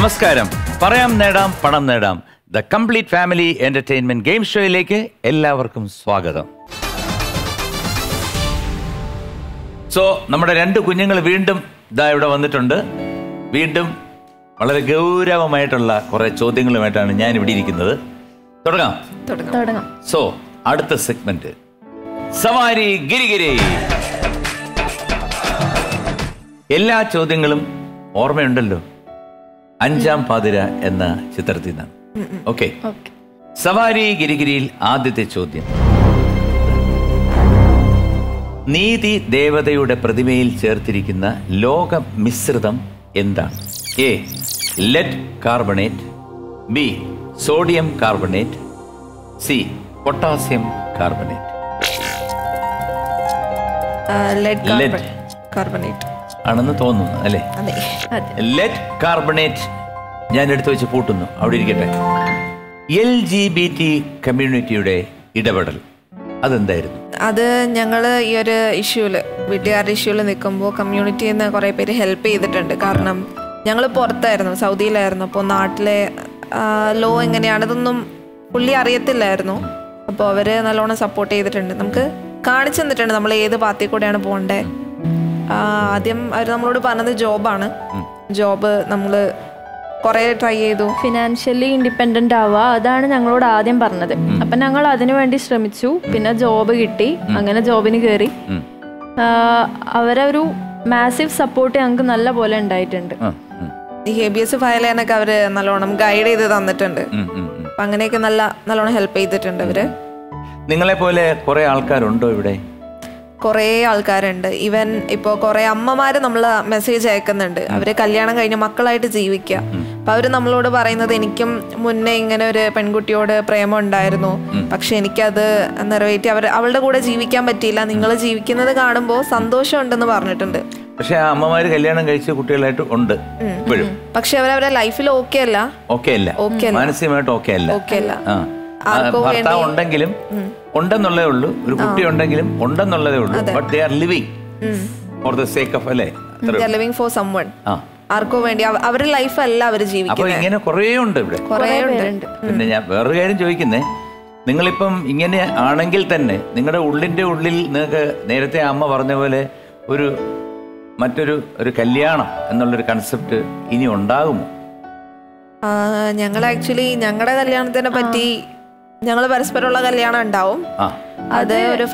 നമസ്കാരം. പറയാം നേടാം പണം നേടാം. The complete family entertainment game ഷോയിലേക്ക് എല്ലാവർക്കും സ്വാഗതം. സോ നമ്മുടെ രണ്ട് കുഞ്ഞുങ്ങൾ വീണ്ടും ഇതാ ഇവിടെ വന്നിട്ടുണ്ട്. വീണ്ടും വളരെ ഗൗരവമായിട്ടുള്ള കുറെ ചോദ്യങ്ങളുമായിട്ടാണ് ഞാൻ ഇവിടെ ഇരിക്കുന്നത്. തുടങ്ങാം. തുടങ്ങാം. സോ അടുത്ത സെഗ്മെന്റ്. സവാരി ഗിരിഗിരി എല്ലാ ചോദ്യങ്ങളും ഓർമ്മയുണ്ടല്ലോ. അഞ്ചാം പാതിര എന്ന ചിത്രത്തിൽ നിന്നാണ്. ഓക്കെ. സവാരി ഗിരിഗിരിയിൽ ആദ്യത്തെ ചോദ്യം. നീതി ദേവതയുടെ പ്രതിമയിൽ ചേർത്തിരിക്കുന്ന ലോക മിശ്രിതം എന്താണ്? A lead carbonate. B sodium carbonate. C potassium carbonate. Lead carbonate. ആണെന്ന് തോന്നുന്നു അല്ലേ? ലെറ്റ് കാർബണേറ്റ് ഞാൻ എടുത്തു വെച്ച് പൂട്ടുന്നു. അവിടെ ഇരിക്കട്ടെ. എൽ ജി ബി ടി കമ്മ്യൂണിറ്റിയുടെ ഇടപെടൽ അതെന്തായിരുന്നു? അത് ഞങ്ങൾ ഈ ഒരു ഇഷ്യൂൽ വീട്ടുകാരുടെ ഇഷ്യൂൽ നിൽക്കുമ്പോൾ കമ്മ്യൂണിറ്റിയിൽ നിന്ന് കുറേ പേര് ഹെൽപ്പ് ചെയ്തിട്ടുണ്ട്. കാരണം ഞങ്ങൾ പുറത്തായിരുന്നു സൗദിയിലായിരുന്നു. അപ്പോൾ നാട്ടിലെ ലോ എങ്ങനെയാണ് ഇതൊന്നും പുള്ളി അറിയത്തില്ലായിരുന്നു. അപ്പോൾ അവർ നല്ലോണം സപ്പോർട്ട് ചെയ്തിട്ടുണ്ട്. നമുക്ക് കാണിച്ചു തന്നിട്ടുണ്ട് നമ്മൾ ഏത് പാർട്ടി കൂടെയാണ് പോകണ്ടേ. ആദ്യം അവർ നമ്മളോട് പറഞ്ഞത് ജോബാണ്. ജോബ് നമ്മൾ കുറേ ട്രൈ ചെയ്തു. ഫിനാൻഷ്യലി ഇൻഡിപെൻഡന്റ് ആവുക അതാണ് ഞങ്ങളോട് ആദ്യം പറഞ്ഞത്. അപ്പൊ ഞങ്ങൾ അതിനു വേണ്ടി ശ്രമിച്ചു. പിന്നെ ജോബ് കിട്ടി. അങ്ങനെ ജോബിന് കയറി അവരൊരു അവരെ ഒരു മാസീവ് സപ്പോർട്ട് ഞങ്ങൾക്ക് നല്ല പോലെ ഉണ്ടായിട്ടുണ്ട്. ഈ ഫയൽ ചെയ്യാനൊക്കെ അവർ നല്ലോണം ഗൈഡ് ചെയ്ത് തന്നിട്ടുണ്ട്. അപ്പൊ അങ്ങനെയൊക്കെ നല്ല നല്ലോണം ഹെൽപ്പ് ചെയ്തിട്ടുണ്ട് അവർ. നിങ്ങളെ പോലെ കുറെ ആൾക്കാരുണ്ടോ ഇവിടെ? കുറേ ആൾക്കാരുണ്ട്. ഈവൻ ഇപ്പോൾ കുറേ അമ്മമാർ നമ്മൾ മെസ്സേജ് അയക്കുന്നുണ്ട്. അവർ കല്യാണം കഴിഞ്ഞ് മക്കളായിട്ട് ജീവിക്കുക അപ്പം അവർ നമ്മളോട് പറയുന്നത് എനിക്കും മുന്നേ ഇങ്ങനെ ഒരു പെൺകുട്ടിയോട് പ്രേമം ഉണ്ടായിരുന്നു. പക്ഷെ എനിക്കത് നിറവേറ്റി അവർ അവളുടെ കൂടെ ജീവിക്കാൻ പറ്റിയില്ല. നിങ്ങൾ ജീവിക്കുന്നത് കാണുമ്പോൾ സന്തോഷമുണ്ടെന്ന് പറഞ്ഞിട്ടുണ്ട്. പക്ഷെ ആ അമ്മമാര് കല്യാണം കഴിച്ച കുട്ടികളായിട്ട് ഉണ്ട് ഇപ്പോഴും. പക്ഷെ അവരവരുടെ ലൈഫിൽ ഓക്കെ അല്ല. ഓക്കെ അല്ല. മാനസികമായിട്ട് ഓക്കെ അല്ല. ഓക്കെ അല്ല. ഭർത്താവ് ഉണ്ടെങ്കിലും ഉണ്ടെന്നുള്ളതേ ഉള്ളൂ. ഒരു കുട്ടി ഉണ്ടെങ്കിലും ഉണ്ടെന്നുള്ളതേ ഉള്ളൂ. But they are living for the sake of അല്ലേ. ലിവിങ് ഫോർ സംവൺ ആർക്കോ വേണ്ടി. അവരുടെ ലൈഫ് അല്ല അവർ ജീവിക്കുന്നത് ഇങ്ങനെ കുറേ ഉണ്ട് ഇവിടെ. പിന്നെ ഞാൻ വേറൊരു കാര്യം ചോദിക്കുന്നേ. നിങ്ങളിപ്പം ഇങ്ങനെ ആണെങ്കിൽ തന്നെ നിങ്ങളുടെ ഉള്ളിന്റെ ഉള്ളിൽ നിങ്ങൾക്ക് നേരത്തെ അമ്മ പറഞ്ഞ പോലെ ഒരു മറ്റൊരു ഒരു കല്യാണം എന്നുള്ളൊരു കൺസെപ്റ്റ് ഇനി ഉണ്ടാകുമോ? ഞങ്ങൾ ആക്ച്വലി ഞങ്ങളുടെ കല്യാണത്തിനെ പറ്റി ഞങ്ങൾ പരസ്പരമുള്ള കല്യാണം ഉണ്ടാവും. അത് ഒരു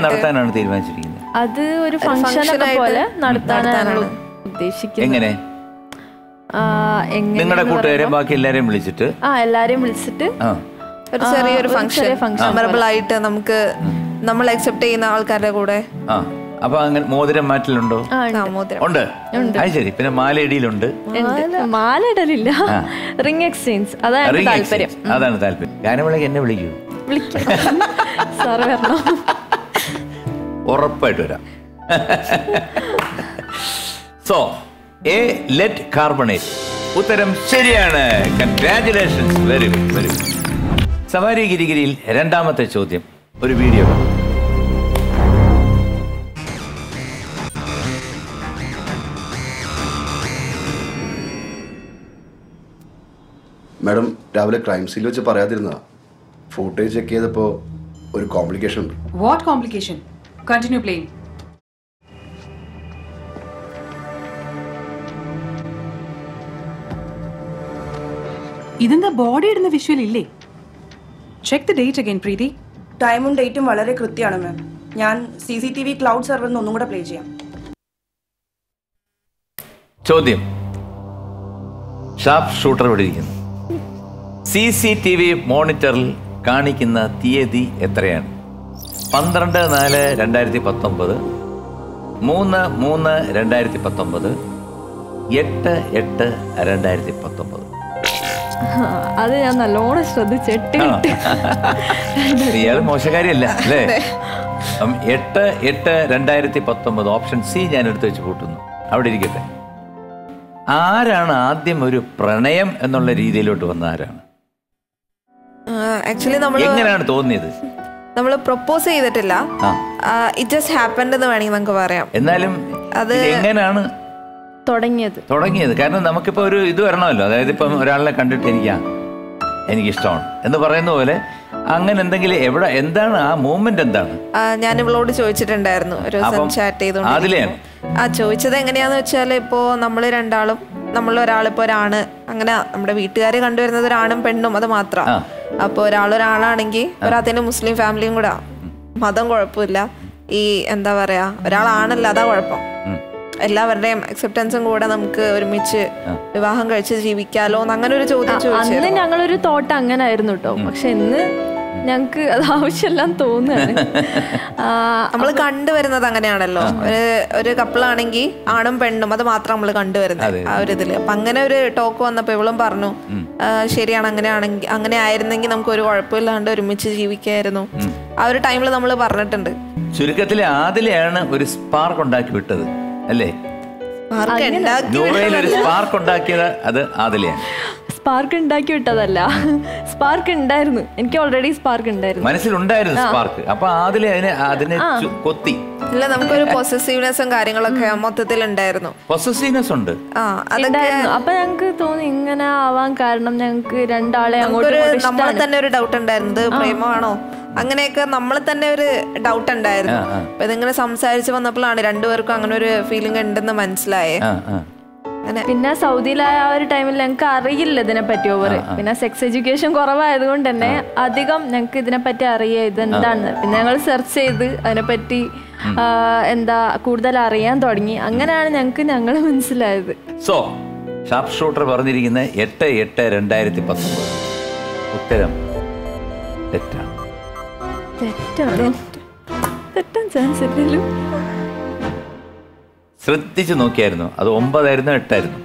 നടത്താനാണ് തീരുമാനിച്ചിരിക്കുന്നത്? അത് ഒരു ഫംഗ്ഷൻ പോലെ നടത്താനാണ് ഉദ്ദേശിക്കുന്നത്. എങ്ങനെ? ആ, എങ്ങനെ നിങ്ങളുടെ കൂട്ടുകാരെ ബാക്കി എല്ലാരെയും വിളിച്ചിട്ട്? ആ എല്ലാരെയും വിളിച്ചിട്ട് ഒരു ചെറിയൊരു ഫംഗ്ഷൻ മെമ്മറബിൾ ആയിട്ട് നമുക്ക് നമ്മൾ അക്സെപ്റ്റ് ചെയ്യുന്ന ആൾക്കാരുടെ കൂടെ ആ. അപ്പൊ അങ്ങനെ മോതിരം മാറ്റലുണ്ടോ? ആ ആ, മോതിരം. ഉണ്ട്? അത് ശരി. പിന്നെ മാലയിടിയിലുണ്ട്. മാലയിടലില്ല. മാല റിംഗ് എക്സ്ചേഞ്ച് അതാണ് താല്പര്യം. അതാണ് താല്പര്യം. ഗാനവിളക്ക് എന്നെ വിളിക്കൂ. ഉറപ്പായിട്ട് വരാം. സോ എ ലെറ്റ് കാർബണേറ്റ് ഉത്തരം ശരിയാണ്. Congratulations very good very good സവാരി ഗിരിഗിരിയിൽ രണ്ടാമത്തെ ചോദ്യം. ഒരു വീഡിയോ കാണാം. രാവിലെ ക്രൈം സീൽ വെച്ച് പറയാതിരുന്നതാ. ഫുട്ടേജ് ചെക്ക് ചെയ്തപ്പോൾ ഒരു കോംപ്ലിക്കേഷൻ ഉണ്ട്. വാട്ട് കോംപ്ലിക്കേഷൻ കണ്ടിന്യൂ പ്ലേയിങ് ഇതെന്താ ബോഡി ഇടുന്ന വിഷ്വൽ ഇല്ലേ? Check the date again Preethi ടൈമും ഡേറ്റും വളരെ കൃത്യമാണ് മാം ഞാൻ C C T V cloud സെർവറിൽ നിന്ന് ഒന്നും കൂടെ പ്ലേ ചെയ്യാം. ചോദ്യം. ഷാർപ്പ് ഷൂട്ടർ ഇവിടെ ഇരിക്കുന്നു. സി സി ടി വി മോണിറ്ററിൽ കാണിക്കുന്ന തീയതി എത്രയാണ്? പന്ത്രണ്ട് നാല് രണ്ടായിരത്തി പത്തൊമ്പത് മൂന്ന് മൂന്ന് രണ്ടായിരത്തി പത്തൊമ്പത് എട്ട് എട്ട് രണ്ടായിരത്തി പത്തൊമ്പത് അത് ഞാൻ നല്ലോണം ശ്രദ്ധിച്ചിട്ട് ഇയാൾ മോശക്കാരിയല്ല അല്ലേ? എട്ട് എട്ട് രണ്ടായിരത്തി പത്തൊമ്പത് ഓപ്ഷൻ സി ഞാൻ എടുത്തു വെച്ച് കൂട്ടുന്നു. അവിടെ ഇരിക്കട്ടെ. ആരാണ് ആദ്യം ഒരു പ്രണയം എന്നുള്ള രീതിയിലോട്ട് വന്ന ആരാണ്? ആക്ച്വലി നമ്മൾ എങ്ങനെയാണ് തോന്നിയത്? നമ്മൾ പ്രൊപ്പോസ് ചെയ്തിട്ടില്ല. ഇറ്റ് ജസ്റ്റ് ഹാപ്പൻഡ് എന്ന് വേണമെങ്കിൽ നമുക്ക് പറയാം. എന്നാലും അത് എങ്ങനെയാണ് തുടങ്ങിയത്. തുടങ്ങിയത്? കാരണം നമുക്കിപ്പോൾ ഒരു ഇത് വരണമല്ലോ. അതായത് ഇപ്പം ഒരാളിനെ കണ്ടിട്ട് എനിക്ക് ഇഷ്ടമാണ് എന്ന് പറയുന്ന പോലെ അങ്ങനെ എന്തെങ്കിലും എവിടെ എന്താണ് ആ മൂവ്മെന്റ് എന്താണ്? ഞാൻ ഇവളോട് ചോദിച്ചിട്ടുണ്ടായിരുന്നു. ഒരു ദിവസം ചാറ്റ്? ചെയ്തോണ്ട് ആ ചോദിച്ചത് എങ്ങനെയാന്ന് വെച്ചാൽ ഇപ്പോ നമ്മൾ രണ്ടാളും നമ്മൾ ഒരാളിപ്പോ ഒരാണ്. അങ്ങനെ നമ്മുടെ വീട്ടുകാരെ കണ്ടുവരുന്നത് ഒരാണും പെണ്ണും അത് മാത്രം. ആ. അപ്പൊ ഒരാൾ ഒരാളാണെങ്കിൽ ഒരാത്തിന് മുസ്ലിം ഫാമിലിയും കൂടെ മതം കുഴപ്പമില്ല. ഈ എന്താ പറയാ ഒരാളാണല്ലോ അതാ കുഴപ്പം. എല്ലാവരുടെയും അക്സെപ്റ്റൻസും കൂടെ നമുക്ക് ഒരുമിച്ച് വിവാഹം കഴിച്ച് ജീവിക്കാലോ എന്ന് അങ്ങനെ ഒരു ചോദ്യം അന്ന് ചോദിച്ചു ഞങ്ങളൊരു തോട്ട് അങ്ങനെ ആയിരുന്നു കേട്ടോ പക്ഷെ ഇന്ന് ഞങ്ങക്ക് അത് ആവശ്യമെല്ലാം തോന്നുകയാണ്. നമ്മൾ കണ്ടുവരുന്നത് അങ്ങനെയാണല്ലോ. ഒരു ഒരു കപ്പിളാണെങ്കിൽ ആണും പെണ്ണും അത് മാത്രം നമ്മൾ കണ്ടുവരുന്നത് ആ ഒരു ഇതിൽ. അപ്പൊ അങ്ങനെ ഒരു ടോക്ക് വന്നപ്പോൾ ഇവളും പറഞ്ഞു "ആ, ശരിയാണ് അങ്ങനെയാണെങ്കിൽ അങ്ങനെ ആയിരുന്നെങ്കിൽ നമുക്ക് ഒരു കുഴപ്പമില്ലാണ്ട് ഒരുമിച്ച് ജീവിക്കായിരുന്നു. ആ ഒരു ടൈമിൽ നമ്മൾ പറഞ്ഞിട്ടുണ്ട്. ചുരുക്കത്തിൽ ആദിലെയാണ് ഒരു സ്പാർക്ക് ഉണ്ടാക്കി വിട്ടത് അല്ലേ? ഒരു സ്പാർക്ക് ഉണ്ടാക്കിയത് അത് ആദിലെയാണ്. സ്പാർക്ക് ഉണ്ടാക്കി വിട്ടതല്ല. സ്പാർക്ക് ഉണ്ടായിരുന്നു. എനിക്ക് ഓൾറെഡി സ്പാർക്ക് ഉണ്ടായിരുന്നു. മനസ്സിലുണ്ടായിരുന്നു സ്പാർക്ക്. അപ്പൊ അതിലെ അതിനെ അതിനെ കൊത്തി. അല്ല നമുക്കൊരു പൊസസീവ്നെസ്സും കാര്യങ്ങളൊക്കെ മൊത്തത്തിൽ ഉണ്ടായിരുന്നു പൊസസീവ്നെസ് ഉണ്ട്. ആ അതൊക്കെ ഉണ്ടായിരുന്നു. അപ്പൊ ഞങ്ങക്ക് തോന്നി ഇങ്ങനെ ആവാൻ കാരണം ഞങ്ങക്ക് രണ്ടാളെ അങ്ങോട്ട് നമ്മളെ തന്നെ ഒരു ഡൗട്ട് ഉണ്ടായിരുന്നത് പ്രേമമാണോ? അങ്ങനെയൊക്കെ നമ്മൾ തന്നെ ഒരു ഡൗട്ട് ഉണ്ടായിരുന്നു. അപ്പൊ ഇതിങ്ങനെ സംസാരിച്ച് വന്നപ്പോഴാണ് രണ്ടുപേർക്കും അങ്ങനെ ഒരു ഫീലിംഗ് ഉണ്ടെന്ന് മനസ്സിലായേ. പിന്നെ സൗദിയിലായ ആ ഒരു ടൈമിൽ ഞങ്ങൾക്ക് അറിയില്ല ഇതിനെ പറ്റി ഓവർ പിന്നെ സെക്സ് എഡ്യൂക്കേഷൻ കുറവായത് കൊണ്ട് തന്നെ അധികം ഞങ്ങൾക്ക് ഇതിനെ പറ്റി അറിയാം ഇതെന്താണെന്ന് പിന്നെ ഞങ്ങൾ സെർച്ച് ചെയ്ത് അതിനെപ്പറ്റി എന്താ കൂടുതൽ അറിയാൻ തുടങ്ങി. അങ്ങനെയാണ് ഞങ്ങൾക്ക് ഞങ്ങൾ മനസ്സിലായത്. സോ ഷാർപ്പ് ഷൂട്ടർ പറഞ്ഞിരിക്കുന്ന എട്ട് എട്ട് രണ്ടായിരത്തി പത്തൊമ്പത് ഉത്തരം തെറ്റാണ്. തെറ്റാണ്. തെറ്റാൻ ചാൻസ് ഇല്ലല്ലോ. ശ്രദ്ധിച്ചു നോക്കിയായിരുന്നു. അത് ഒമ്പതായിരുന്നു എട്ടായിരുന്നു.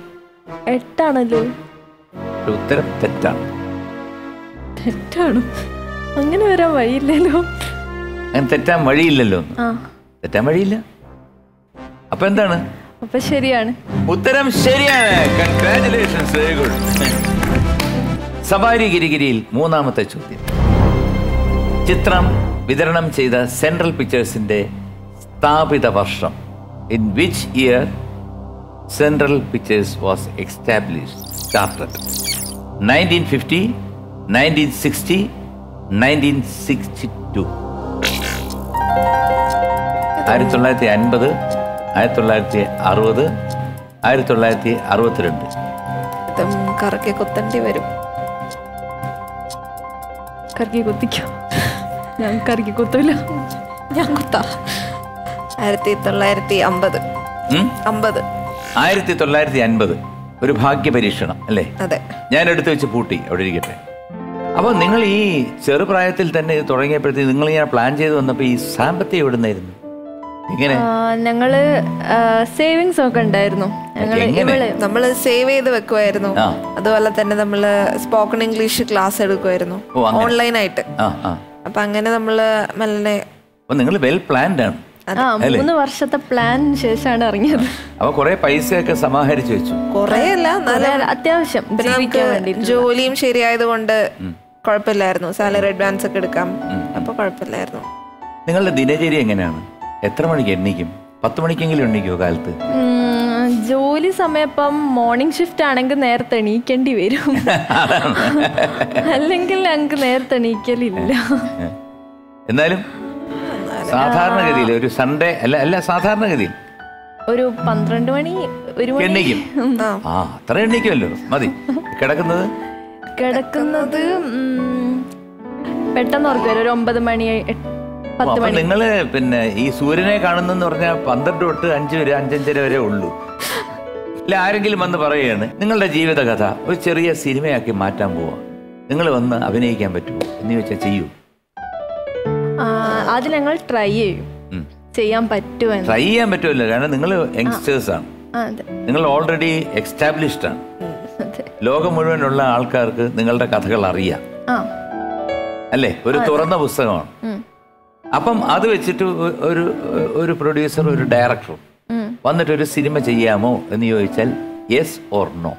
എട്ടാണല്ലോ? ഉത്തരം തെറ്റാണ്. തെറ്റാണ്? അങ്ങനെ വരാൻ വഴിയില്ലല്ലോ. അങ്ങനെ തെറ്റാൻ വഴിയില്ലല്ലോ. തെറ്റാൻ വഴിയില്ല. അപ്പൊ എന്താണ്? അപ്പൊ ശരിയാണ്. ഉത്തരം ശരിയാണ്. കൺഗ്രാറ്റുലേഷൻസ് വെരി ഗുഡ് സവാരി ഗിരിഗിരിയിൽ മൂന്നാമത്തെ ചോദ്യം. ചിത്രം വിതരണം ചെയ്ത സെൻട്രൽ പിക്ചേഴ്സിന്റെ സ്ഥാപിത വർഷം. Pictures was establish started nineteen fifty nineteen sixty nineteen sixty two ആയിരത്തി തൊള്ളായിരത്തി അൻപത് ആയിരത്തി തൊള്ളായിരത്തി അറുപത് ആയിരത്തി തൊള്ളായിരത്തി അറുപത്തിരണ്ട്. കറക്കി കൊത്തേണ്ടി വരും. കറക്കി കൊത്തിക്കാം. ഞാൻ കറക്കി കൊത്തൂല. ഞാൻ കുത്താ. ആയിരത്തി തൊള്ളായിരത്തി അമ്പത്? അമ്പത് ആയിരത്തി തൊള്ളായിരത്തി അൻപത് ഒരു ഭാഗ്യ പരീക്ഷണം അല്ലേ? അതെ. ഞാൻ എടുത്തു വെച്ച് പൂട്ടി അവിടെ ഇരിക്കട്ടെ. അപ്പോൾ നിങ്ങൾ ഈ ചെറുപ്രായത്തിൽ തന്നെ ഇത് തുടങ്ങിയപ്പോഴത്തേക്ക് നിങ്ങൾ ഇങ്ങനെ പ്ലാൻ ചെയ്ത് വന്നപ്പോൾ ഈ സാമ്പത്തികം എവിടുന്നായിരുന്നു? ഇങ്ങനെ? ഞങ്ങൾ സേവിങ്സ് ഒക്കെ ഉണ്ടായിരുന്നു. നമ്മൾ നമ്മൾ സേവ് ചെയ്ത് വെക്കുമായിരുന്നു. അതുപോലെ തന്നെ നമ്മൾ സ്പോക്കൺ ഇംഗ്ലീഷ് ക്ലാസ് എടുക്കുമായിരുന്നു. ഓൺലൈനായിട്ട് അപ്പൊ അങ്ങനെ നമ്മൾ മെല്ലെ അപ്പോൾ നിങ്ങൾ വെൽ പ്ലാൻഡ് ആണ്. മൂന്ന് വർഷത്തെ പ്ലാൻ ശേഷമാണ് ഇറങ്ങിയത്. അപ്പോൾ കുറേ പൈസയൊക്കെ സമാഹരിച്ചു വെച്ചു. കുറേ അല്ല അത്യാവശ്യം ജോലിയും ശരിയായത് കൊണ്ട് കുഴപ്പമില്ലായിരുന്നു. സാലറി അഡ്വാൻസ് ഒക്കെ എടുക്കാം. അപ്പൊ കുഴപ്പമില്ലായിരുന്നു. നിങ്ങളുടെ ദിനചര്യ എങ്ങനെയാണ്? എത്ര മണിക്ക് എണ്ണിക്കും? പത്ത് മണിക്കെങ്കിലും എണ്ണിക്കോ കാലത്ത്? ജോലി സമയപ്പം മോർണിംഗ് ഷിഫ്റ്റ് ആണെങ്കിൽ നേരത്തെ എണീക്കേണ്ടി വരും. അല്ലെങ്കിൽ ഞങ്ങൾക്ക് നേരത്തെ എണീക്കലില്ല. എന്നാലും സാധാരണഗതിയിൽ ഒരു സൺഡേ അല്ല അല്ല സാധാരണഗതിയിൽ. ഒരു പന്ത്രണ്ട് മണി ഒരു എണ്ണിക്കും. ആ അത്ര എണ്ണിക്കുമല്ലോ. മതി. കിടക്കുന്നത്? കിടക്കുന്നത് പെട്ടെന്ന് ഓർക്കും ഒരു ഒമ്പത് മണി പത്ത് മണി. നിങ്ങൾ പിന്നെ ഈ സൂര്യനെ കാണുന്നെന്ന് പറഞ്ഞാൽ പന്ത്രണ്ട് തൊട്ട് അഞ്ച് വരെ അഞ്ചഞ്ചര വരെ ഉള്ളൂ. ഇല്ല ആരെങ്കിലും വന്ന് പറയുകയാണ് നിങ്ങളുടെ ജീവിതകഥ ഒരു ചെറിയ സിനിമയാക്കി മാറ്റാൻ പോവാ. നിങ്ങൾ വന്ന് അഭിനയിക്കാൻ പറ്റുമോ? എന്ന് ചോദിച്ചാൽ ചെയ്യൂ. അത് ഞങ്ങൾ ട്രൈ ചെയ്യും. ചെയ്യാൻ പറ്റുമെന്ന്. ട്രൈ ചെയ്യാൻ പറ്റുമല്ലോ കാരണം നിങ്ങൾ യങ്സ്റ്റേഴ്സ് ആണ്. നിങ്ങൾ ഓൾറെഡി എക്സ്റ്റാബ്ലിഷ്ഡ് ആണ്. ലോകം മുഴുവനുള്ള ആൾക്കാർക്ക് നിങ്ങളുടെ കഥകൾ അറിയാം. അല്ലേ? ഒരു തുറന്ന പുസ്തകമാണ്. അപ്പം അത് വെച്ചിട്ട് ഒരു ഒരു പ്രൊഡ്യൂസർ ഒരു ഡയറക്ടറും. വന്നിട്ട് ഒരു സിനിമ ചെയ്യാമോ എന്ന് ചോദിച്ചാൽ യെസ് ഓർ നോ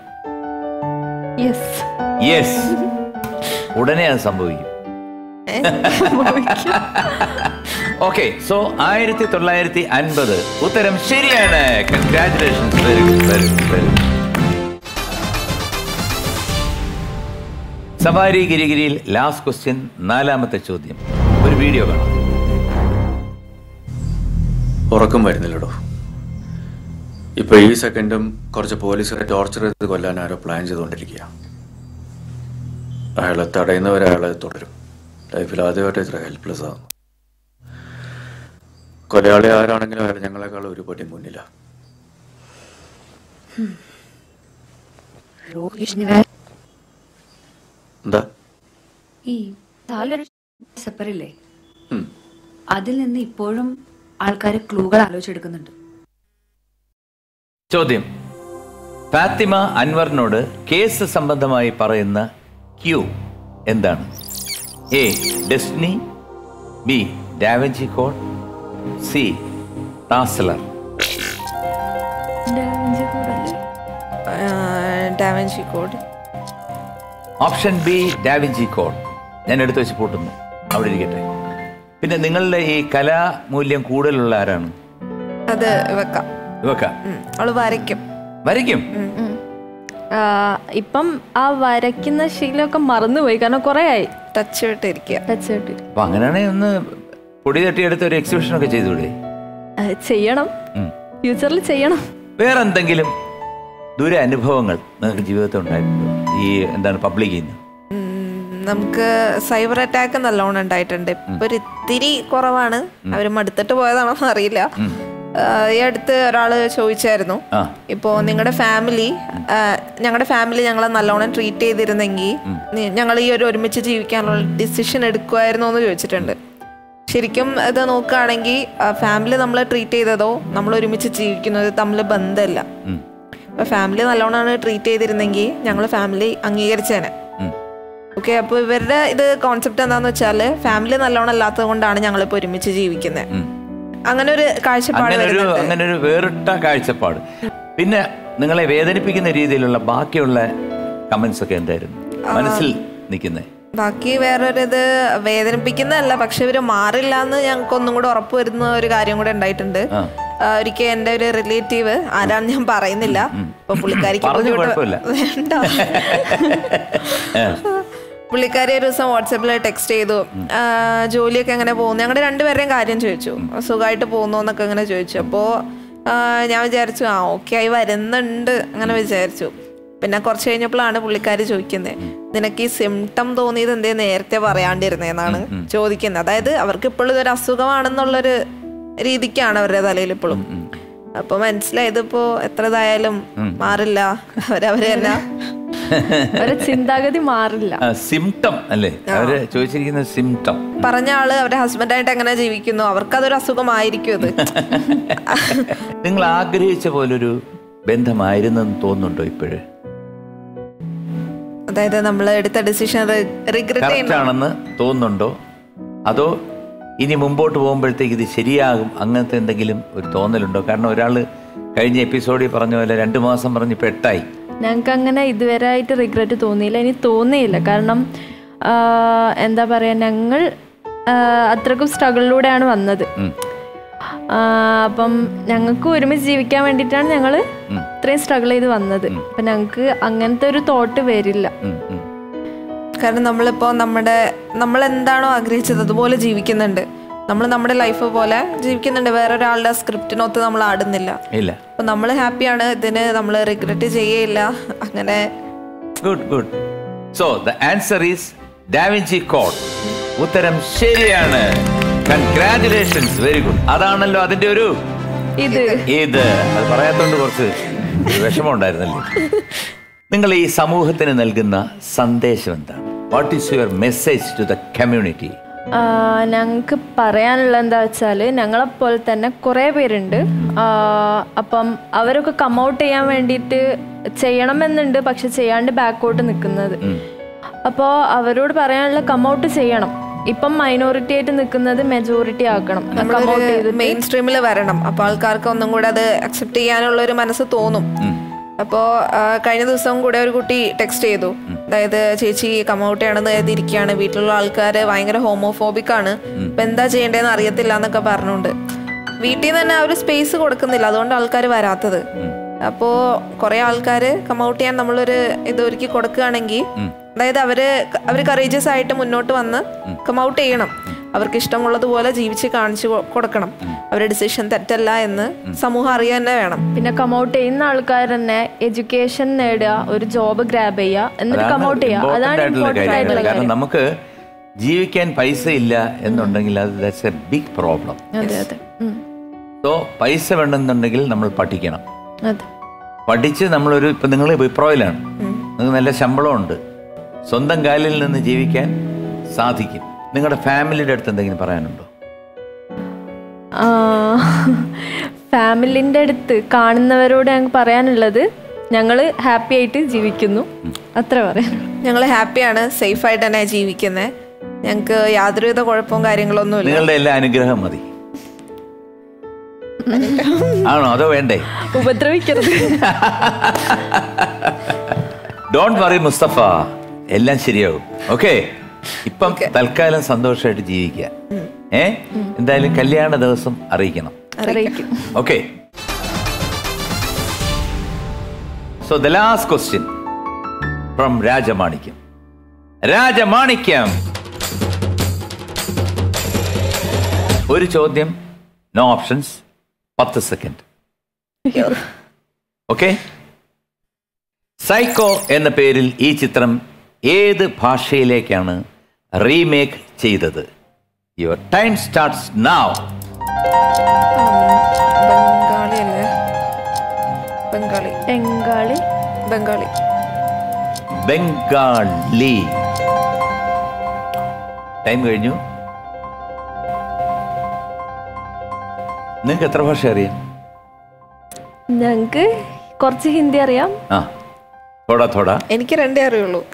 യെസ് ഉടനെ അത് സംഭവിക്കും. ഓക്കെ സോ ആയിരത്തി തൊള്ളായിരത്തി അൻപത് ഉത്തരം ശരിയാണ് കൺഗ്രാറ്റുലേഷൻസ് വെരി വെരി സവാരി ഗിരിഗിരിയിൽ ലാസ്റ്റ് ക്വസ്റ്റ്യൻ നാലാമത്തെ ചോദ്യം. ഒരു വീഡിയോ കാണാം. ഉറക്കം വരുന്നില്ലടോ. ഇപ്പൊ ഈ സെക്കൻഡും കുറച്ച് പോലീസുകാരെ ടോർച്ചർ ചെയ്ത് കൊല്ലാൻ ആരോ പ്ലാൻ ചെയ്തുകൊണ്ടിരിക്കുക അയാളെ തടയുന്നവരെ അയാളെ തുടരും. ലൈഫിൽ ആദ്യമായിട്ട് ഇത്ര ഹെൽപ്ലെസ് ആകുന്നു കൊലയാളി ആരാണെങ്കിലും അയാൾ ഞങ്ങളെക്കാൾ ഒരു പടി മുന്നിലാ. എന്താ? ഈ താലൊരു സെപ്പറില്ലേ? ഉം. അതിൽ നിന്ന് ഇപ്പോഴും ആൾക്കാർ ക്ലൂകൾ ആലോചിച്ചെടുക്കുന്നുണ്ട്. ചോദ്യം. ഫാത്തിമ അൻവറിനോട് കേസ് സംബന്ധമായി പറയുന്ന ക്യൂ എന്താണ്? A Disney. B Da Vinci Code C ടാസ്ലർ Da Vinci Code option B Da Vinci Code. ഞാൻ എടുത്തു വെച്ച് പൂട്ടുന്നു. അവിടെ ഇരിക്കട്ടെ. പിന്നെ നിങ്ങളുടെ ഈ കലാമൂല്യം കൂടുതലുള്ള ആരാണ്? അത് വെക്കാം ഇവക്ക. ഉം. അവൾ വരയ്ക്കും. വരയ്ക്കും? ആ, ഇപ്പം ആ വരയ്ക്കുന്ന ശീലമൊക്കെ മറന്നുപോയി. കാരണം കുറെ ആയി. ടച്ച് വിട്ടിരിക്കുക ടച്ച് അപ്പൊ അങ്ങനെയാണെങ്കിൽ ഒന്ന് പൊടി തട്ടിയെടുത്ത് ഒരു എക്സിബിഷൻ ഒക്കെ ചെയ്തുകൂടെ? ചെയ്യണം. ഫ്യൂച്ചറിൽ ചെയ്യണം. വേറെ എന്തെങ്കിലും ദുര അനുഭവങ്ങൾ നിങ്ങൾക്ക് ജീവിതത്തിൽ ഉണ്ടായിട്ടുണ്ടോ ഈ എന്താണ് പബ്ലിക് ചെയ്യുന്നത് നമുക്ക് സൈബർ അറ്റാക്ക് നല്ലോണം ഉണ്ടായിട്ടുണ്ട്. ഇപ്പൊ ഒരു ഇത്തിരി കുറവാണ്. അവർ മടുത്തിട്ട് പോയതാണോന്ന് അറിയില്ല. ഈ അടുത്ത് ഒരാൾ ചോദിച്ചായിരുന്നു. ഇപ്പോ നിങ്ങളുടെ ഫാമിലി ഞങ്ങളുടെ ഫാമിലി ഞങ്ങളെ നല്ലോണം ട്രീറ്റ് ചെയ്തിരുന്നെങ്കിൽ ഞങ്ങൾ ഈ ഒരു ഒരുമിച്ച് ജീവിക്കാനുള്ള ഡിസിഷൻ എടുക്കുമായിരുന്നോ എന്ന് ചോദിച്ചിട്ടുണ്ട്. ശരിക്കും ഇത് നോക്കുകയാണെങ്കിൽ ഫാമിലി നമ്മളെ ട്രീറ്റ് ചെയ്തതോ നമ്മൾ ഒരുമിച്ച് ജീവിക്കുന്നത് തമ്മിൽ ബന്ധമല്ല. അപ്പൊ ഫാമിലി നല്ലോണമാണ് ട്രീറ്റ് ചെയ്തിരുന്നെങ്കിൽ ഞങ്ങൾ ഫാമിലി അംഗീകരിച്ചേനെ. ഓക്കെ അപ്പൊ ഇവരുടെ ഇത് കോൺസെപ്റ്റ് എന്താന്ന് വെച്ചാൽ ഫാമിലി നല്ലോണം അല്ലാത്തത് കൊണ്ടാണ് ഞങ്ങളിപ്പോ ഒരുമിച്ച് ജീവിക്കുന്നത് അങ്ങനെ ഒരു കാഴ്ചപ്പാട് അങ്ങനെ ഒരു വരുന്നുണ്ട്. അങ്ങനെ ഒരു വേറിട്ട കാഴ്ചപ്പാട്. പിന്നെ നിങ്ങളെ വേദനിപ്പിക്കുന്ന രീതിയിലുള്ള ബാക്കിയുള്ള കമന്റ്സ് ഒക്കെ എന്തായിരുന്നു? മനസ്സിൽ നിൽക്കുന്നത് ബാക്കി വേറൊരിത് വേദനിപ്പിക്കുന്നതല്ല പക്ഷെ ഇവർ മാറില്ല എന്ന് ഞങ്ങൾക്ക് ഒന്നും കൂടെ ഉറപ്പ് വരുന്ന ഒരു കാര്യം കൂടെ ഉണ്ടായിട്ടുണ്ട്. ഒരിക്കൽ എന്റെ ഒരു റിലേറ്റീവ് ആരാന്ന് ഞാൻ പറയുന്നില്ല. അപ്പൊ പുള്ളിക്കാരിക്ക് വേണ്ട. പുള്ളിക്കാരി ഒരു ദിവസം വാട്സപ്പിൽ ടെക്സ്റ്റ് ചെയ്തു. ജോലിയൊക്കെ എങ്ങനെ പോകുന്നു? ഞങ്ങളുടെ രണ്ടുപേരുടെയും കാര്യം ചോദിച്ചു. സുഖമായിട്ട് പോകുന്നു എന്നൊക്കെ അങ്ങനെ ചോദിച്ചു. അപ്പോ ഞാൻ വിചാരിച്ചു ആ ഓക്കെ ആയി വരുന്നുണ്ട്. അങ്ങനെ വിചാരിച്ചു. പിന്നെ കുറച്ച് കഴിഞ്ഞപ്പോഴാണ് പുള്ളിക്കാർ ചോദിക്കുന്നത് നിനക്ക് ഈ സിംറ്റം തോന്നിയത് എന്തേ നേരത്തെ പറയാണ്ടിരുന്നേന്നാണ് ചോദിക്കുന്നത് അതായത് അവർക്ക് ഇപ്പോഴും ഇതൊരു അസുഖമാണെന്നുള്ളൊരു രീതിക്കാണ് അവരുടെ തലയിൽ ഇപ്പോഴും. അപ്പൊ മനസ്സിലായത് ഇപ്പോ എത്ര ഇതായാലും മാറില്ല. അവരവര് തന്നെ ചിന്താഗതി മാറില്ല. സിംറ്റം അല്ലേ? അവർ ചോദിച്ചിരിക്കുന്ന സിംറ്റം പറഞ്ഞ ആൾ അവരുടെ ഹസ്ബൻഡായിട്ട് എങ്ങനെ ജീവിക്കുന്നു? അവർക്ക് അതൊരു അസുഖമായിരിക്കും അത് നിങ്ങൾ ആഗ്രഹിച്ച പോലൊരു ബന്ധമായിരുന്നെന്ന് തോന്നുന്നുണ്ടോ ഇപ്പോഴ്? അതായത് നമ്മൾ എടുത്ത ഡിസിഷൻ റിഗ്രറ്റ് ആണെന്ന് തോന്നുന്നുണ്ടോ? അതോ ഇനി മുമ്പോട്ട് പോകുമ്പോഴത്തേക്ക് ഇത് ശരിയാകും? അങ്ങനത്തെ എന്തെങ്കിലും ഒരു തോന്നലുണ്ടോ? കാരണം ഒരാൾ കഴിഞ്ഞ എപ്പിസോഡിൽ പറഞ്ഞ പോലെ രണ്ടു മാസം പറഞ്ഞ് പെട്ടായി ഞങ്ങൾക്ക് അങ്ങനെ ഇതുവരെ ആയിട്ട് റിഗ്രറ്റ് തോന്നിയില്ല. ഇനി തോന്നിയില്ല. കാരണം എന്താ പറയാ ഞങ്ങൾ അത്രക്കും സ്ട്രഗിളിലൂടെയാണ് വന്നത്. അപ്പം ഞങ്ങൾക്ക് ഒരുമിച്ച് ജീവിക്കാൻ വേണ്ടിയിട്ടാണ് ഞങ്ങൾ ഇത്രയും സ്ട്രഗിൾ ചെയ്ത് വന്നത്. അപ്പം ഞങ്ങൾക്ക് അങ്ങനത്തെ ഒരു തോട്ട് വരില്ല. കാരണം നമ്മളിപ്പോ നമ്മുടെ നമ്മൾ എന്താണോ ആഗ്രഹിച്ചത് അതുപോലെ ജീവിക്കുന്നുണ്ട്. നമ്മൾ നമ്മുടെ ലൈഫ് പോലെ ജീവിക്കുന്നുണ്ട്. വേറെ ഒരാളുടെ സ്ക്രിപ്റ്റിനൊത്ത് നമ്മൾ ആടുന്നില്ല. ഇല്ല. അപ്പൊ നമ്മൾ ഹാപ്പിയാണ് ഇതിന് നമ്മൾ റിഗ്രറ്റ് ചെയ്യേയില്ല. അങ്ങനെ. Good good so the answer is Da Vinci Code ഉത്തരം ശരിയാണ്. കൺഗ്രാറ്റുലേഷൻസ് വെരി ഗുഡ് അതാണല്ലോ അതിന്റെ ഒരു ഇത്. ഇത്. അത് പറയാത്തോണ്ട് കുറച്ച് വിഷമം ഉണ്ടായിരുന്നല്ലേ നിങ്ങൾ ഈ സമൂഹത്തിന് നൽകുന്ന സന്ദേശം എന്താണ്? What is your message to the community ഞങ്ങൾക്ക് പറയാനുള്ള എന്താ വെച്ചാൽ ഞങ്ങളെപ്പോലെ തന്നെ കുറേ പേരുണ്ട്. അപ്പം അവരൊക്കെ കമ്മൗട്ട് ചെയ്യാൻ വേണ്ടിയിട്ട് ചെയ്യണമെന്നുണ്ട് പക്ഷെ ചെയ്യാണ്ട് ബാക്കോട്ട് നിൽക്കുന്നത് അപ്പോൾ അവരോട് പറയാനുള്ള കമ്മൗട്ട് ചെയ്യണം. ഇപ്പം മൈനോറിറ്റി ആയിട്ട് നിൽക്കുന്നത് മെജോറിറ്റി ആക്കണം. മെയിൻ സ്ട്രീമിൽ വരണം. അപ്പൊ ആൾക്കാർക്ക് ഒന്നും കൂടെ അത് അക്സെപ്റ്റ് ചെയ്യാനുള്ള ഒരു മനസ്സ് തോന്നും. അപ്പോ കഴിഞ്ഞ ദിവസം കൂടെ ഒരു കുട്ടി ടെക്സ്റ്റ് ചെയ്തു. അതായത് ചേച്ചി കമൗട്ടയാണെന്ന് കരുതിയിരിക്കുകയാണ്. വീട്ടിലുള്ള ആൾക്കാർ ഭയങ്കര ഹോമോഫോബിക് ആണ്. ഇപ്പൊ എന്താ ചെയ്യേണ്ടതെന്ന് അറിയത്തില്ല എന്നൊക്കെ പറഞ്ഞുകൊണ്ട്. വീട്ടിൽ നിന്ന് തന്നെ ആ ഒരു സ്പേസ് കൊടുക്കുന്നില്ല. അതുകൊണ്ട് ആൾക്കാർ വരാത്തത്. അപ്പോ കുറെ ആൾക്കാര് കമൗട്ട് ചെയ്യാൻ നമ്മളൊരു ഇത് ഒരുക്കി കൊടുക്കുകയാണെങ്കിൽ അതായത് അവർ അവർ കറേജിയസ് ആയിട്ട് മുന്നോട്ട് വന്ന് കം ഔട്ട് ചെയ്യണം. അവർക്ക് ഇഷ്ടമുള്ളതുപോലെ ജീവിച്ച് കാണിച്ചു കൊടുക്കണം. അവരുടെ ഡിസിഷൻ തെറ്റല്ല എന്ന് സമൂഹം അറിയാൻ തന്നെ വേണം. പിന്നെ കം ഔട്ട് ചെയ്യുന്ന ആൾക്കാർ തന്നെ എഡ്യൂക്കേഷൻ നേടുക ഒരു ജോബ് ഗ്രാബ് ചെയ്യുക എന്നിട്ട് കം ഔട്ട് ചെയ്യുക. അതാണ് കാരണം നമുക്ക് ജീവിക്കാൻ പൈസ ഇല്ല എന്നുണ്ടെങ്കിൽ അത് ദാറ്റ്സ് എ ബിഗ് പ്രോബ്ലം അതെ അതെ. സോ പൈസ വേണമെന്നുണ്ടെങ്കിൽ നമ്മൾ പഠിക്കണം. അതെ. പഠിച്ച് നമ്മളൊരു ഇപ്പം നിങ്ങൾ വിപ്രോയിലാണ്. നിങ്ങൾക്ക് നല്ല ശമ്പളമുണ്ട്. സ്വന്തം കാലിൽ നിന്ന് ജീവിക്കാൻ സാധിക്കും. നിങ്ങളുടെ ഫാമിലിയുടെ അടുത്ത് എന്തെങ്കിലും പറയാനുണ്ടോ? ഫാമിലിന്റെ അടുത്ത് കാണുന്നവരോട് ഞങ്ങൾക്ക് പറയാനുള്ളത് ഞങ്ങൾ ഹാപ്പി ആയിട്ട് ജീവിക്കുന്നു. അത്ര പറയാം ഞങ്ങൾ ഹാപ്പിയാണ് സേഫ് ആയിട്ട് തന്നെ ജീവിക്കുന്നത് ഞങ്ങൾക്ക് യാതൊരുവിധ കുഴപ്പവും കാര്യങ്ങളൊന്നുമില്ല. നിങ്ങളുടെ എല്ലാ അനുഗ്രഹം മതി. ആണോ? അതോ വേണ്ടേ? ഉപദ്രവിക്കരുത്. Don't worry Mustafa. എല്ലാം ശരിയാവും. ഓക്കെ ഇപ്പം തൽക്കാലം സന്തോഷമായിട്ട് ജീവിക്കുക. ഏ? എന്തായാലും കല്യാണ ദിവസം അറിയിക്കണം. അറിയിക്കും. Okay so the last question from Rajamanikyam Rajamanikyam ഒരു ചോദ്യം നോ ഓപ്ഷൻസ് പത്ത് സെക്കൻഡ് ഓക്കെ സൈക്കോ എന്ന പേരിൽ ഈ ചിത്രം ഏത് ഭാഷയിലേക്കാണ് റീമേക്ക് ചെയ്തത്? Your time starts now Bengali അല്ലേ? ബംഗാളി. ബംഗാളി. ബംഗാളി. ബംഗാളി. ടൈം കഴിഞ്ഞു. നിങ്ങൾക്ക് എത്ര ഭാഷ അറിയാം? ഞങ്ങൾക്ക് കുറച്ച് ഹിന്ദി അറിയാം. ആ. തോടാ തോടാ എനിക്ക് രണ്ടേ അറിയുള്ളൂ.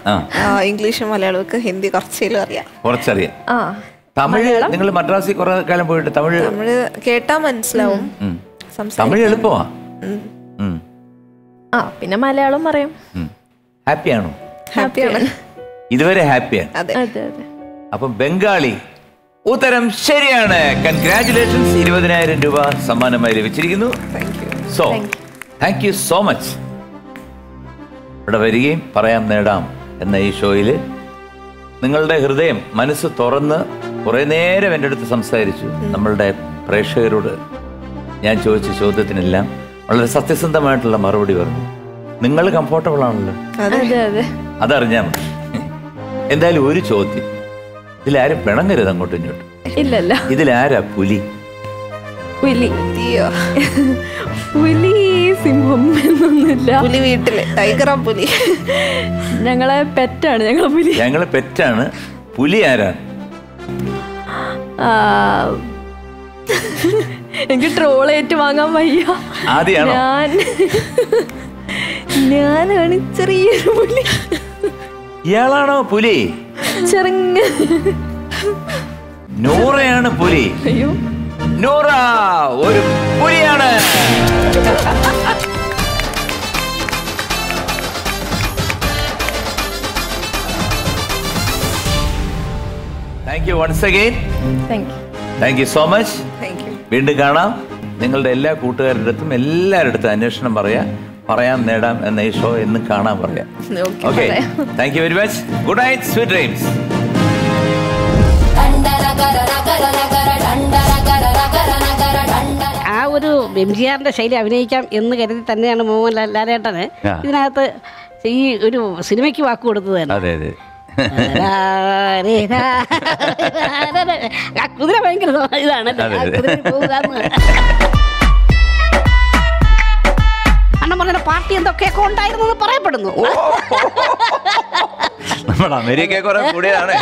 ഇംഗ്ലീഷും മലയാളമൊക്കെ ഹിന്ദി കുറച്ചേലും അറിയാം. കുറച്ചറിയാം. ആ. തമിഴ് നിങ്ങൾ മദ്രാസിൽ കുറെ കാലം പോയിട്ട് തമിഴ് തമിഴ് കേട്ടാ മനസ്സിലാവും. തമിഴ് എളുപ്പമാ. ആ പിന്നെ മലയാളം അറിയാം ഹാപ്പിയാണോ? ഹാപ്പിയാണ്. ഇതുവരെ ഹാപ്പിയാണ്. അതെ. ആണ് അപ്പം ബംഗാളി ഉത്തരം ശരിയാണ്. കൺഗ്രാറ്റുലേഷൻസ് ഇരുപതിനായിരം രൂപ സമ്മാനമായി ലഭിച്ചിരിക്കുന്നു. So thank you so much ഇവിടെ വരികയും പറയാം നേടാം എന്ന ഈ ഷോയിൽ നിങ്ങളുടെ ഹൃദയം മനസ്സ് തുറന്ന് കുറേ നേരം എന്റെ അടുത്ത് സംസാരിച്ചു. നമ്മളുടെ പ്രേക്ഷകരോട് ഞാൻ ചോദിച്ച ചോദ്യത്തിനെല്ലാം വളരെ സത്യസന്ധമായിട്ടുള്ള മറുപടി പറഞ്ഞു. നിങ്ങൾ കംഫോർട്ടബിൾ ആണല്ലോ? അതെ. അതെ അതറിഞ്ഞാൽ മതി. എന്തായാലും ഒരു ചോദ്യം. ഇതിലാരും പിണങ്ങരുത് അങ്ങോട്ടും ഇങ്ങോട്ടും. ഇല്ലല്ല. ഇതിലാരാ പുലി? പുലി. പുലി സിംഹം എന്നൊന്നുമില്ല. പുലി വീട്ടിൽ ടൈഗറാ പുലി. ഞങ്ങളെ പെറ്റാണ് ഞങ്ങളെ പുലി. ഞങ്ങളെ പെറ്റാണ്. പുലി ആരാ എനിക്ക് ട്രോൾ ഏറ്റു വാങ്ങാൻ വയ്യ. ആദ്യാണോ? ഞാൻ ഞാനാണ് ചെറിയൊരു പുലി. ഇയാളാണോ പുലി? ചെറുങ്ങ. നൂറയാണ് പുലി. അയ്യോ. നൂറ ഒരു പുലിയാണ്. Thank you once again thank you so much വീണ്ടും കാണാം. നിങ്ങളുടെ എല്ലാ കൂട്ടുകാരുടെ അടുത്തും എല്ലാവരുടെ അടുത്തും അന്വേഷണം പറയാ. പറയാം നേടാം എന്ന ഈ ഷോ എന്ന് കാണാൻ പറയാം. Okay okay thank you very much good night sweet dreams M G ആറിന്റെ ശൈലി അഭിനയിക്കാം എന്ന് കരുതി തന്നെയാണ് മോഹൻലാൽ ലാലേട്ടന്. ഇതിനകത്ത് ഈ ഒരു സിനിമയ്ക്ക് വാക്ക് കൊടുത്തത് തന്നെ. കുതിര ഭയങ്കര ഇതാണ്. അണ്ണൻ പറഞ്ഞ പാർട്ടി എന്തൊക്കെയൊക്കെ ഉണ്ടായിരുന്നു എന്ന് പറയപ്പെടുന്നു. നമ്മൾ അമേരിക്ക കുറെ കൂടിയതാണ്.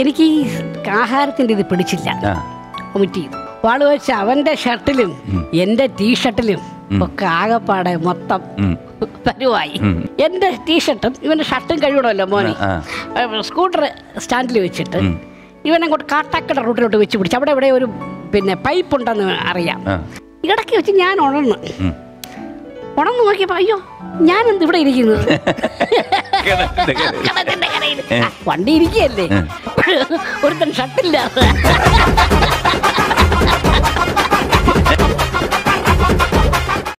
എനിക്ക് ഈ ആഹാരത്തിന്റെ ഇത് പിടിച്ചില്ല. വൊമിറ്റ് ചെയ്തു. വാൾ വെച്ച് അവന്റെ ഷർട്ടിലും എന്റെ ടീഷർട്ടിലും ഒക്കെ ആകെപ്പാടെ മൊത്തം. പരുവായി എന്റെ ടീഷർട്ടും ഇവന്റെ ഷർട്ടും കഴിയണമല്ലോ മോനെ. സ്കൂട്ടർ സ്റ്റാൻഡിൽ വെച്ചിട്ട് ഇവനെ അങ്ങോട്ട് കാട്ടാക്കട റൂട്ടിലോട്ട് വെച്ച് പിടിച്ചു അവിടെ ഇവിടെ ഒരു പിന്നെ പൈപ്പ് ഉണ്ടെന്ന് അറിയാം. ഇടയ്ക്ക് വെച്ച് ഞാൻ ഉണർന്നു. ഉണർന്നു നോക്കിയപ്പോ അയ്യോ ഞാൻ എന്ത് ഇവിടെ ഇരിക്കുന്നത്. വണ്ടി ഇരിക്കുകയല്ലേ? ഒരുത്തൻ ഷട്ടില്ല